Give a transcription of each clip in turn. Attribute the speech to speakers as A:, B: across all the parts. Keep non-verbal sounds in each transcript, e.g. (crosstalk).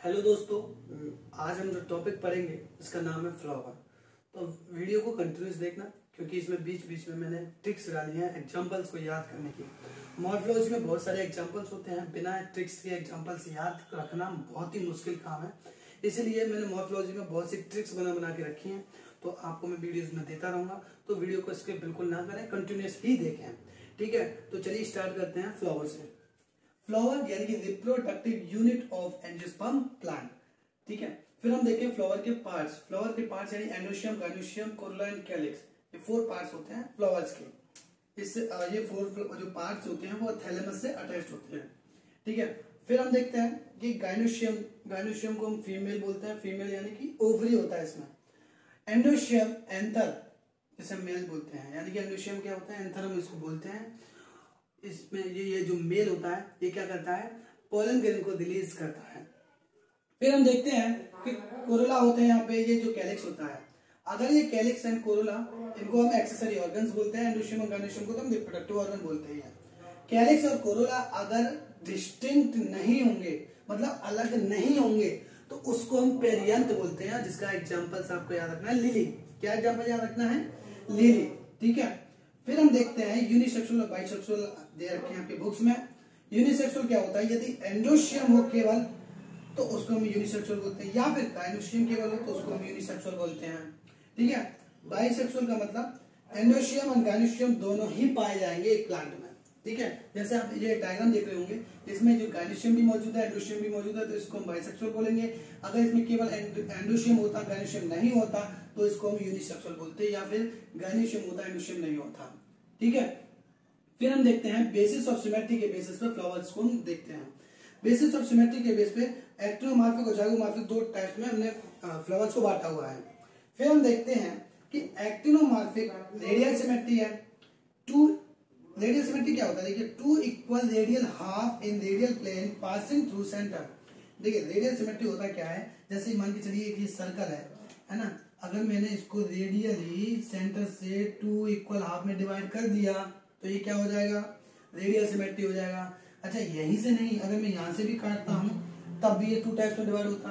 A: Hello दोस्तों आज हम जो टॉपिक पढ़ेंगे, इसका नाम है फ्लावर तो वीडियो को कंटिन्यूस देखना, क्योंकि इसमें बीच बीच में मैंने ट्रिक्स डाली हैं एग्जांपल्स को याद करने की. मॉर्फोलॉजी में बहुत सारे एग्जांपल्स होते हैं, बिना ट्रिक्स के एग्जांपल्स याद रखना बहुत ही मुश्किल काम है. इसीलिए मैंने मॉर्फोलॉजी में बहुत सी ट्रिक्स बना बना के रखी हैं तो आपको मैं वीडियोज़ में देता रहूँगा तो वीडियो को इसके बिल्कुल ना करें कंटिन्यूस ही देखें. ठीक है तो चलिए स्टार्ट करते हैं फ्लावर से. फ्लावर यानी कि reproductive unit of angiosperm plant ठीक है? फिर हम देखें फ्लावर के पार्ट्स फ्लावर के पार्ट्स यानी androecium gynoecium corolla and calyx ये फोर पार्ट्स होते हैं फ्लावर्स के. इससे ये फोर जो पार्ट्स होते हैं, वो थैलेमस से अटैच्ड होते हैं. ठीक है? फिर हम देखते हैं कि गाइनोशियम गाइनोशियम को हम फीमेल बोलते हैं. फीमेल यानी कि ओवरी होता है इसमें. एंडोशियम एंथर जिसे मेल बोलते हैं. यानी कि एंडोशियम क्या होता है? एंथर हम इसको बोलते हैं. इसमें ये ये जो मेल होता है, ये क्या करता है? पोलन ग्रेन को रिलीज़ करता है। फिर हम देखते हैं कि कोरोला होते हैं यहाँ पे, ये जो कैलिक्स होता है। अगर ये कैलिक्स एंड कोरोला, इनको हम एक्सेसरी ऑर्गन्स बोलते हैं एंडोशियम और गाइनोशियम को तो हम रिप्रोडक्टिव ऑर्गन बोलते हैं। कैलिक्स और कोरोला अगर डिस्टिंक्ट नहीं होंगे मतलब अलग नहीं होंगे तो उसको हम पेरियंत बोलते हैं, जिसका एग्ज़ाम्पल आपको याद रखना है लिली क्या एग्ज़ाम्पल याद रखना है? लिली ठीक है? फिर हम देखते हैं यूनिसेक्सुअल और बाइसेक्सुअल दे रखे हैं आपके बुक्स में। यूनिसेक्सुअल क्या होता है? यदि एंडोशियम हो केवल तो उसको हम यूनिसेक्सुअल बोलते हैं। या फिर गाइनोशियम केवल हो तो उसको हम यूनिसेक्सुअल बोलते हैं। ठीक है? बाइसेक्सुअल का मतलब एंडोशियम और गाइनोशियम दोनों ही पाए जाएँगे एक प्लांट में। ठीक है? जैसे आप ये डायग्राम देख रहे होंगे, इसमें जो गाइनोशियम भी मौजूद है एंडोशियम भी मौजूद है तो इसको हम बाइसेक्सुअल बोलेंगे। अगर इसमें केवल एंडोशियम होता गाइनोशियम नहीं होता तो इसको हम यूनिसेक्सुअल बोलते हैं या फिर गाइनोशियम होता एंडोशियम नहीं होता। ठीक है? फिर हम देखते हैं बेसिस ऑफ़ सिमेट्री के बेसिस पे फ्लावर्स को हम देखते हैं। बेसिस ऑफ़ सिमेट्री के बेस पे एक्ट्रोमार्फिक और जाइगोमार्फिक दो टाइप्स में हमने फ्लावर्स को बांटा हुआ है। फिर हम देखते हैं कि एक्टिनोमार्फिक रेडियल सिमेट्री है। टू रेडियल सिमेट्री क्या होता है? देखिए two equal radial half in radial plane passing through centre देखिए रेडियल सिमेट्री होता क्या है? जैसे मान के चलिए कि सर्कल है है ना? अगर मैंने इसको रेडियली सेंटर से टू इक्वल हाफ़ में डिवाइड कर दिया तो ये क्या हो जाएगा? रेडियल सिमेट्री हो जाएगा। अच्छा यहीं से नहीं, अगर मैं यहाँ से भी काटता हूँ, तब भी ये टू टाइप्स में डिवाइड होता।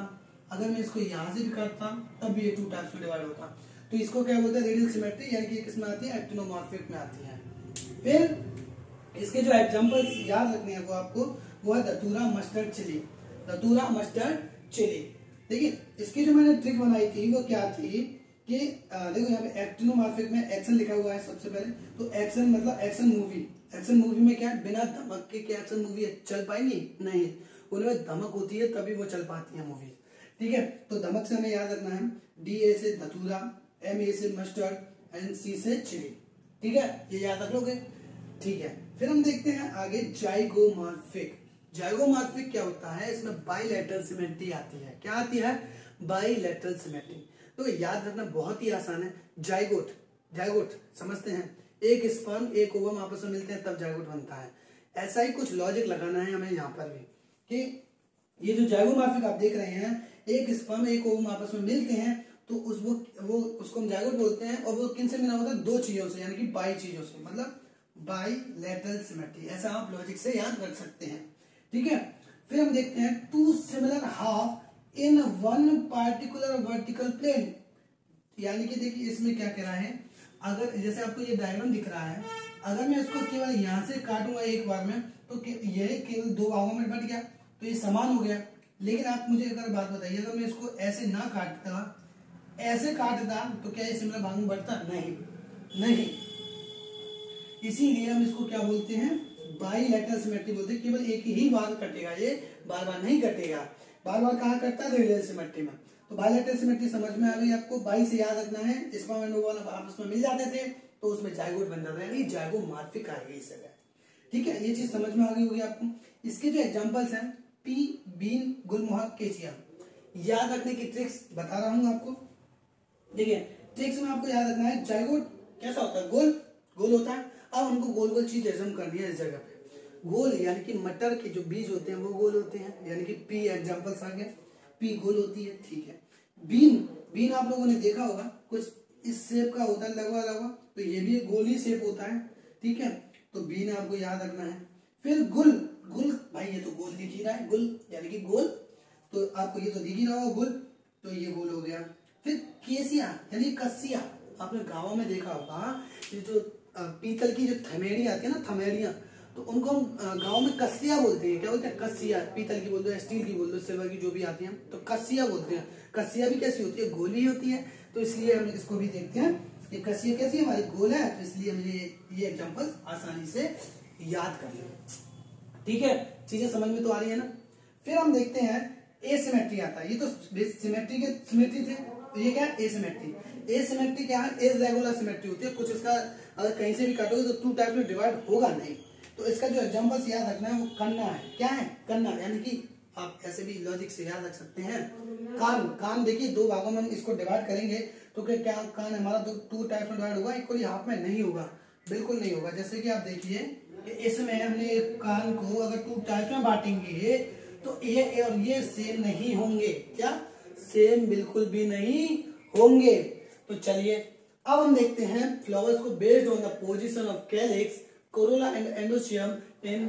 A: अगर मैं इसको यहाँ से भी काटता, तब भी ये टू टाइप्स में डिवाइड होता। तो इसको क्या बोलते हैं? रेडियल सिमेट्री यानी कि किसमें आती है एक्टिनोमॉर्फिक में आती है। फिर, इसके जो एग्जाम्पल्स याद रखने हैं वो आपको, वो है datura mustard chilli datura mustard chilli देखिए, इसकी जो मैंने ट्रिक बनाई थी, वो क्या थी कि देखो यहाँ पे एक्टिनोमार्फिक में एक्शन लिखा हुआ है सबसे पहले। तो एक्शन मतलब एक्शन मूवी एक्शन मूवी में क्या है? बिना धमक के क्या एक्शन मूवी चल पाएँगी नहीं? उनमें धमक होती है तभी वो चल पाती है मूवी ठीक है? तो धमक से हमें याद रखना है। डी ए से धतूरा एम ए से मस्टर्ड एंड सी से चिली ठीक है? ये याद रख लोगे? ठीक है। फिर हम देखते हैं आगे जाइगोमार्फिक। जाइगोमार्फिक क्या होता है? इसमें बाईलेटरल सिमेट्री आती है। क्या आती है? बाईलेटरल सिमेट्री तो याद रखना, बहुत ही आसान है। जाइगोट जाइगोट, समझते हैं। एक स्पर्म एक ओवम आपस में मिलते हैं, तब जाइगोट बनता है। ऐसा ही कुछ लॉजिक लगाना है हमें यहाँ पर भी, कि ये जो जाइगोमार्फिक आप देख रहे हैं, एक स्पर्म एक ओवम आपस में मिलते हैं तो उस वो वो, उसको हम जाइगोट बोलते हैं, और वो किन से मिला होता है? दो चीज़ों से, यानी कि बाई चीज़ों से मतलब बाई लेटरल सिमेट्री ऐसा आप लॉजिक से याद रख सकते हैं। ठीक है? फिर हम देखते हैं two similar half in one particular vertical plane यानी कि देखिए इसमें क्या कह रहा है? अगर जैसे आपको ये डायग्राम दिख रहा है, अगर मैं इसको केवल यहाँ से काटूँगा एक बार में तो ये केवल दो भागों में बट गया तो ये समान हो गया। लेकिन आप मुझे अगर बात बताइए, अगर मैं इसको ऐसे ना काटता, ऐसे काटता तो क्या ये सिमिलर भाग में बढ़ता नहीं। नहीं। इसीलिए हम इसको क्या बोलते हैं? बाईलेटरल सिमेट्री बोलते हैं, केवल एक ही बार कटेगा, ये बार बार नहीं कटेगा। बार बार कहा कटता है? रेडियल सिमेट्री में। तो बाईलेटरल सिमेट्री समझ में आ गई, आपको बाई से याद रखना है ओवल आपस में मिल जाते थे तो उसमें जायगोट बन जाता है जायगो मार्फिक आएगी इस जगह। ठीक है, ये चीज़ समझ में आ गई होगी आपको। इसके जो एग्जाम्पल्स हैं पी बीन गुलमोहक केचिया याद रखने की ट्रिक्स बता रहा हूँ आपको। देखिए ट्रिक्स में आपको याद रखना है जायगोट कैसा होता है? गोल गोल होता है। अब हमको गोल गोल चीज़ एजम करनी है इस जगह पे। गोल, यानी कि मटर के जो बीज होते हैं, वो गोल होते हैं। यानी कि पी एग्जाम्पल्स आ गए। पी गोल होती है, ठीक है। बीन बीन आप लोगों ने देखा होगा, कुछ इस शेप का होता है, लगवा लगवा। तो ये भी गोल ही शेप होता है, ठीक है। तो बीन आपको याद रखना है। फिर गुल गुल, भाई ये तो गोल दिख ही रहा है, गुल, यानी कि गोल। तो आपको ये तो दिख ही रहा होगा, गुल। तो ये गोल हो गया। फिर केसिया, यानी कसिया आपने गाँव में देखा होगा, ये जो पीतल की जो थमेड़ी आती है ना थमेड़िया तो उनको हम गाँव में कसिया बोलते हैं। क्या बोलते हैं? कसिया पीतल की बोल दो स्टील की बोल दो, सिल्वर की जो भी आती है। तो कसिया बोलते हैं। कसिया भी कैसी होती है? गोली होती है। तो इसलिए हम इसको भी देखते हैं ये कसिया कैसी हमारी गोल है। तो इसलिए मुझे ये एग्ज़ाम्पल आसानी से याद कर ले ठीक है? चीज़ें समझ में तो आ रही है ना? फिर हम देखते हैं एसिमेट्री आता है। ये तो सिमेट्री के सिमेट्री थे। तो ये क्या है? एसिमेट्री एसिमेट्री क्या है? इरेगुलर सिमेट्री होती है। कुछ इसका अगर कहीं से भी काटोगे तो टू टाइप में डिवाइड होगा नहीं। तो इसका जो एग्ज़ाम्पल याद रखना है, वो कन्ना है। क्या है? कन्ना, यानी कि आप ऐसे भी लॉजिक से याद रख सकते हैं। कान कान देखिए, दो भागों में हम इसको डिवाइड करेंगे तो क्या कान हमारा दो टू टाइप में डिवाइड होगा इक्वली हाफ़ में नहीं होगा। बिल्कुल नहीं होगा। जैसे कि आप देखिए इसमें हमने कान को अगर टू टाइप में बांटेंगे तो ये और ये सेम नहीं होंगे। क्या? सेम बिल्कुल भी नहीं होंगे। तो चलिए, अब हम देखते हैं फ्लावर्स को based on the position of calyx corolla and androecium in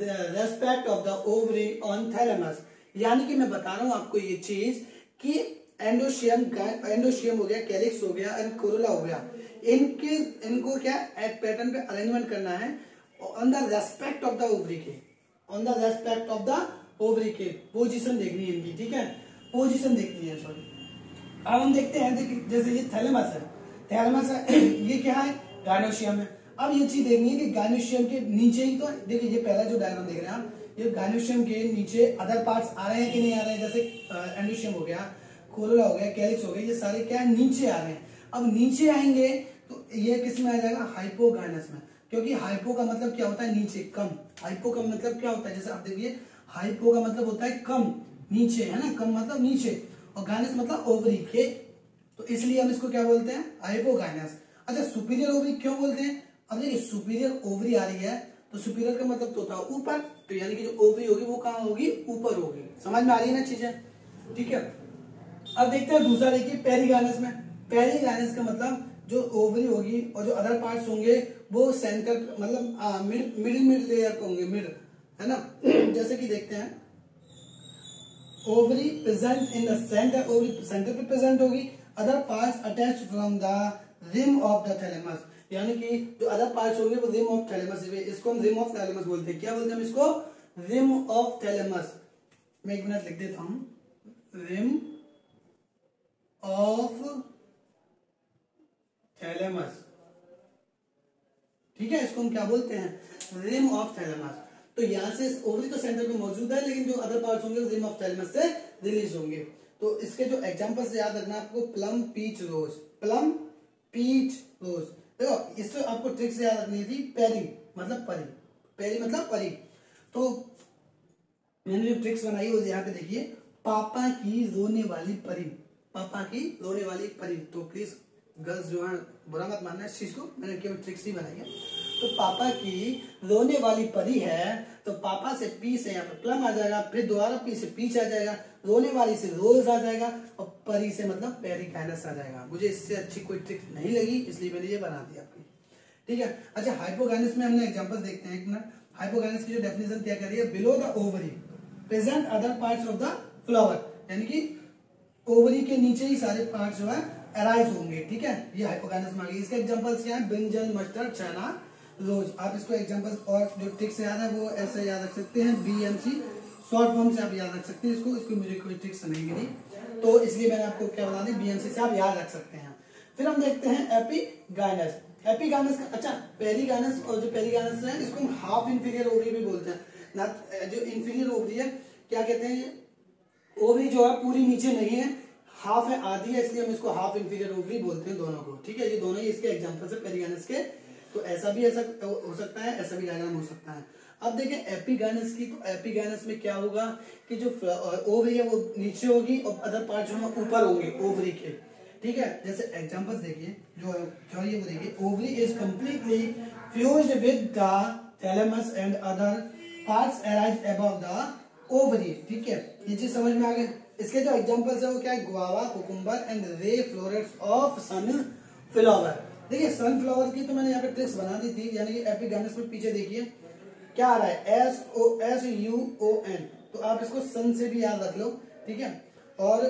A: the respect of the ovary on thalamus यानी कि मैं बता रहा हूँ आपको ये चीज़ कि एंडोशियम एंडोशियम हो गया कैलिक्स हो गया एंड कोरोला हो गया। इनके, इनको क्या एट पैटर्न पे अरेंजमेंट करना है on the respect of the ovary के। On the respect of the ovary के। पोजीशन देखनी है इनकी, ठीक है? पोजीशन देखनी है सॉरी अब हम देखते हैं, देखिए, जैसे ये थैलेमस है। थैलेमस (coughs) ये क्या है? गाइनोशियम है। अब ये चीज़ देखनी है कि गाइनोशियम के नीचे ही तो देखिए, ये पहला जो डायग्राम देख रहे हैं आप, ये गाइनोशियम के नीचे अदर पार्ट्स आ रहे हैं कि नहीं आ रहे हैं? जैसे एंडोशियम हो गया कोलोला हो गया कैलिक्स हो गया, ये सारे क्या नीचे आ रहे हैं। अब नीचे आएँगे तो ये किसमें आ जाएगा? हाइपोगाइनस में। क्योंकि हाइपो का मतलब क्या होता है? नीचे, कम। हाइपो का मतलब क्या होता है? जैसे आप देखिए हाइपो का मतलब होता है कम, नीचे, है ना? कम मतलब नीचे। और गाइनस मतलब ओवरी के। तो इसलिए हम इसको क्या बोलते हैं? हाइपोगाइनस अच्छा सुपीरियर ओवरी क्यों बोलते हैं? अब देखिए सुपीरियर ओवरी आ रही है तो सुपीरियर का मतलब तो ऊपर तो यानी कि जो ओवरी होगी वो कहाँ होगी? ऊपर होगी। समझ में आ रही है ना चीज़ें? ठीक है? अब देखते हैं दूसरा, देखिए पेरीगाइनस में। पेरीगाइनस का मतलब जो ओवरी होगी और जो अदर पार्ट्स होंगे, वो सेंटर मतलब मिडिल मिडिल लेयर होंगे मिड है ना? (clears throat) जैसे कि देखते हैं ovary present in the centre ovary centre पे प्रेजेंट होगी other parts attach from the rim of the thalamus यानी कि जो अदर पार्ट्स होंगे वो रिम ऑफ़ थैलेमस इसको हम रिम ऑफ़ थैलेमस बोलते हैं। क्या बोलते हैं इसको? रिम ऑफ़ थैलेमस मैं एक मिनट लिख देता हूँ। रिम ऑफ़ थैलेमस ठीक है, इसको हम क्या बोलते हैं? रिम ऑफ़ थैलेमस तो यहाँ से ओवरी तो सेंटर में मौजूद है, लेकिन जो अदर पार्ट होंगे रिम ऑफ़ थैलेमस से रिलीज़ होंगे। तो इसके जो एग्ज़ाम्पल याद रखना आपको plum peach rose plum peach rose देखो, इससे आपको ट्रिक से याद रखनी थी पेरी मतलब परी पेरी मतलब परी तो मैंने जो ट्रिक्स बनाई वो यहाँ पे देखिए, पापा की रोने वाली परी। पापा की रोने वाली परी। तो प्लीज़ गर्ल्स जो है, बुरा मत मानना, इस चीज़ को मैंने केवल ट्रिक्स ही बनाई है। तो पापा की रोने वाली परी है तो पापा से पी से यहाँ पर प्लम आ जाएगा, फिर दोबारा पी से पीछ आ जाएगा, रोने वाली से रोज आ जाएगा और परी से मतलब पेरी आ जाएगा। मुझे इससे अच्छी कोई ट्रिक नहीं लगी, इसलिए मैंने ये बना दी आपकी ठीक है? अच्छा हाइपोगाइनस में हमने एग्जांपल देखते हैं एक मिनट। हाइपोगाइनस की जो डेफिनेशन क्या कर है? Below the ovary present other parts of the flower यानी कि ओवरी के नीचे ही सारे पार्ट जो है अराइज होंगे। ठीक है? ये हाइपोगाइनस में आ गई। इसके एग्जांपल्स क्या है? ब्रिंजल मस्टर्ड चना रोज। आप इसको एग्जांपल्स और जो ट्रिक्स याद है, वो ऐसे याद रख सकते हैं। B M C short form से आप याद रख सकते हैं। इसको इसको मुझे कोई ट्रिक्स नहीं। मिली तो इसलिए मैंने आपको क्या बता दी बीएमसी से आप याद रख सकते हैं। फिर हम देखते हैं एपीगाइनस एपीगाइनस का अच्छा पेरीगाइनस और जो पेरीगाइनस है, इसको हम हाफ़ इंफीरियर ओवरी भी बोलते हैं। ना, जो इंफीरियर ओवरी है, क्या कहते हैं ओवरी जो है, पूरी नीचे नहीं है। हाफ़ है आधी है, इसलिए हम इसको हाफ़ इंफीरियर ओवरी बोलते हैं दोनों को। ठीक है, ये दोनों ही इसके एग्जांपल है पेरीगाइनस के। तो ऐसा भी ऐसा हो सकता है, ऐसा भी डायग्राम हो सकता है। अब देखें एपीगाइनस की तो एपीगाइनस में क्या होगा कि जो ओवरी है, वो नीचे होगी और अदर पार्ट जो है ऊपर होंगे ओवरी के। ठीक है? जैसे एग्जांपल्स देखिए, जो थ्योरी वो देखिए। Ovary is completely fused with the thalamus and other parts arise above the ovary ठीक है? ये चीज़ समझ में आ गई इसके जो एग्जांपल्स है, वो क्या है? Guava cucumber and ray florets of sun flower देखिए सनफ्लावर की तो मैंने यहाँ पे ट्रिक्स बना दी थी, यानी कि एपिगैनस में पीछे देखिए, क्या आ रहा है? S O S U O N तो आप इसको सन से भी याद रख लो, ठीक है? और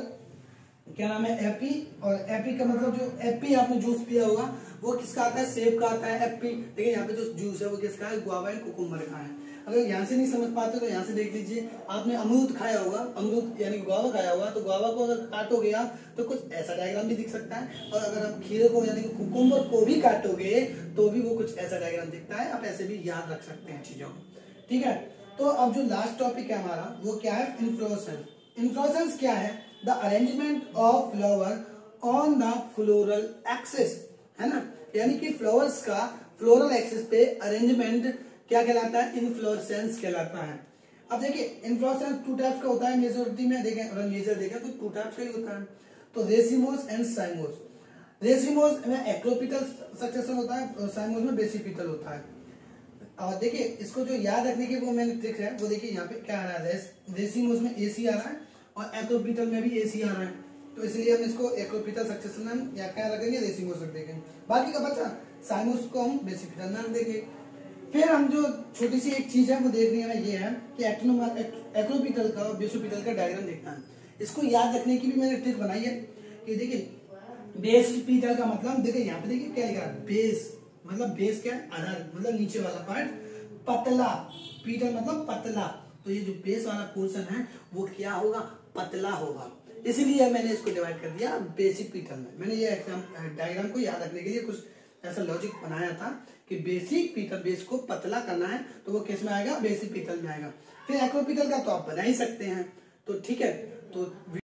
A: क्या नाम है? एपी और एपी का मतलब जो एपी आपने जूस पिया होगा, वो किसका आता है? सेब का आता है एपी देखिए, यहाँ पे जो जूस है, वो किसका है? गुआवा एंड कुकुम्बर का है। अगर यहाँ से नहीं समझ पाते तो यहाँ से देख लीजिए, आपने अमरूद खाया होगा, अमरूद यानी गुआवा खाया होगा तो गुआवा को अगर काटोगे आप तो कुछ ऐसा डायग्राम भी दिख सकता है। और अगर आप खीरे को यानी कि कुकुम्बर को भी काटोगे तो भी वो कुछ ऐसा डायग्राम दिखता है, आप ऐसे भी याद रख सकते हैं चीज़ों को। ठीक है? तो अब जो लास्ट टॉपिक है हमारा, वो क्या है? इन्फ्लोसेंस इन्फ्लोसेंस क्या है? The arrangement of flower on the floral axis है ना? यानी कि फ्लावर्स का फ्लोरल एक्सिस पे अरेंजमेंट क्या कहलाता है? इन्फ्लोरेसेंस कहलाता है। अब देखिए इन्फ्लोरेसेंस टू टाइप्स का होता है मेजोरिटी में देखें, अगर मेजर देखें तो टू टाइप्स का ही होता है। तो रेसिमोस एंड साइमोस रेसिमोस में एक्रोपिटल सक्सेशन होता है, और साइमोस में बेसिपिटल होता है। और देखिए, इसको जो याद रखने की वो मैंने ट्रिक है, वो देखिए यहाँ पे क्या आ रहा है। रेसिमोस में एसी आ रहा है, और एक्रोपिटल में भी एसी आ रहा है। तो इसलिए हम इसको एक्रोपिटल सक्सेशन या क्या रखेंगे? रेसिमोस रख देंगे। बाकी का बच्चा साइमोस को हम बेसिपिटल में रख देंगे। फिर हम जो छोटी सी एक चीज़ है, वो देख रही है ये है कि एक्रोपिटल का और बेसोपिटल का डायग्राम देखना है। इसको याद रखने की भी मैंने ट्रिक बनाई है कि देखिए बेस पीटल का मतलब देखिए, यहाँ पे देखिए क्या लिखा है बेस मतलब बेस क्या है? आधार मतलब नीचे वाला पार्ट पतला पीटल मतलब पतला। तो ये जो बेस वाला पोर्शन है, वो क्या होगा? पतला होगा। इसीलिए मैंने इसको डिवाइड कर दिया बेसिक पीटल में। मैंने ये डायग्राम को याद रखने के लिए कुछ ऐसा लॉजिक बनाया था कि बेसिक पीतल बेस को पतला करना है तो वो किसमें आएगा? बेसिक पीतल में आएगा। फिर एक्रोपीटल का तो आप बना ही सकते हैं। तो ठीक है तो